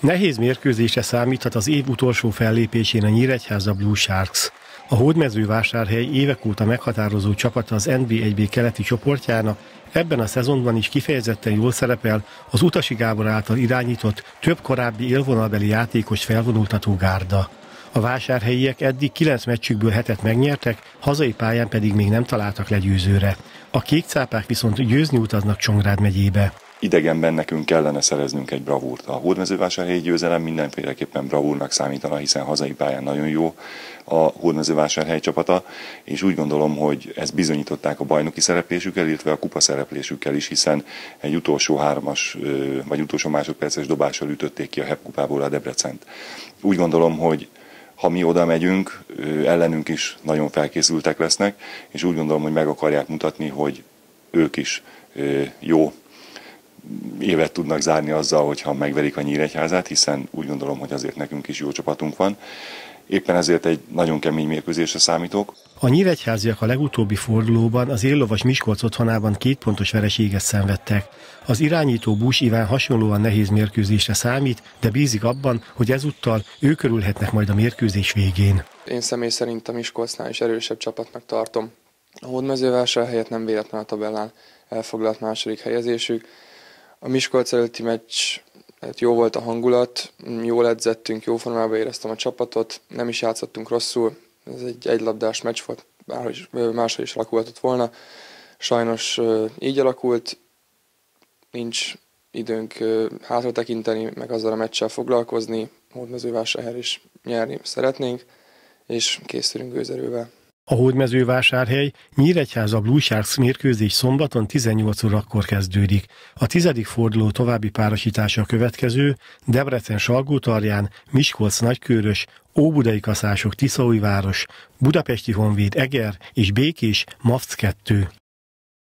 Nehéz mérkőzésre számíthat az év utolsó fellépésén a Nyíregyháza Blue Sharks. A hódmezővásárhely évek óta meghatározó csapata az NB1B keleti csoportjának ebben a szezonban is kifejezetten jól szerepel az Utasi Gábor által irányított, több korábbi élvonalbeli játékos felvonultató gárda. A vásárhelyiek eddig kilenc meccsükből hetet megnyertek, hazai pályán pedig még nem találtak legyőzőre. A kékcápák viszont győzni utaznak Csongrád megyébe idegenben nekünk kellene szereznünk egy bravúrt. A hódmezővásárhelyi győzelem mindenféleképpen bravúrnak számítana, hiszen hazai pályán nagyon jó a hódmezővásárhely csapata, és úgy gondolom, hogy ezt bizonyították a bajnoki szereplésükkel, illetve a kupa szereplésükkel is, hiszen egy utolsó hármas, vagy utolsó másodperces dobással ütötték ki a HEP kupából a Debrecent. Úgy gondolom, hogy ha mi oda megyünk, ellenünk is nagyon felkészültek lesznek, és úgy gondolom, hogy meg akarják mutatni, hogy ők is jó évet tudnak zárni azzal, hogyha megverik a Nyíregyházát, hiszen úgy gondolom, hogy azért nekünk is jó csapatunk van. Éppen ezért egy nagyon kemény mérkőzésre számítok. A nyíregyháziak a legutóbbi fordulóban az éllovas Miskolc otthonában két pontos vereséget szenvedtek. Az irányító Bús Iván hasonlóan nehéz mérkőzésre számít, de bízik abban, hogy ezúttal ők körülhetnek majd a mérkőzés végén. Én személy szerint a Miskolcnál is erősebb csapatnak tartom. A hódmezővásár helyett nem véletlen a tabellán elfoglalt második helyezésük. A Miskolc előtti meccs hát jó volt a hangulat, jól edzettünk, jó formában éreztem a csapatot, nem is játszottunk rosszul, ez egy egylabdás meccs volt, máshogy is alakulhatott volna. Sajnos így alakult, nincs időnk hátra tekinteni, meg azzal a meccsel foglalkozni, Hódmezővásárhely is nyerni szeretnénk, és készülünk gőzerővel. A hódmezővásárhely Nyíregyháza Blue Sharks mérkőzés szombaton 18 órakor kezdődik. A tizedik forduló további párosítása a következő, Debrecen Salgótarján, Miskolc Nagykőrös, Óbudai Kaszások Tiszaújváros, Budapesti Honvéd Eger és Békés Mavc 2.